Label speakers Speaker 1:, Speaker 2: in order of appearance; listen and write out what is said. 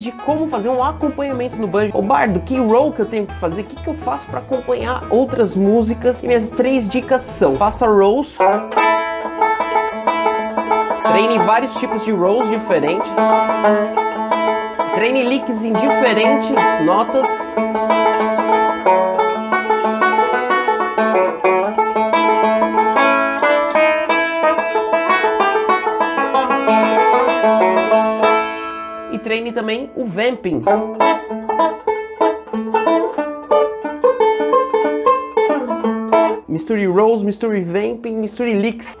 Speaker 1: de como fazer um acompanhamento no banjo. Ô Bardo, que roll que eu tenho que fazer? O que, que eu faço para acompanhar outras músicas? E minhas três dicas são: faça rolls, treine vários tipos de rolls diferentes, treine licks em diferentes notas. E treine também o vamping. Misture rolls, misture vamping, misture licks.